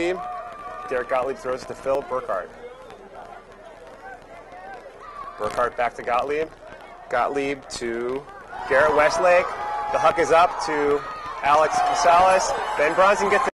Derek Gottlieb throws it to Phil Burkhardt. Burkhardt back to Gottlieb. Gottlieb to Garrett Westlake. The huck is up to Alex Salas. Ben Bronson gets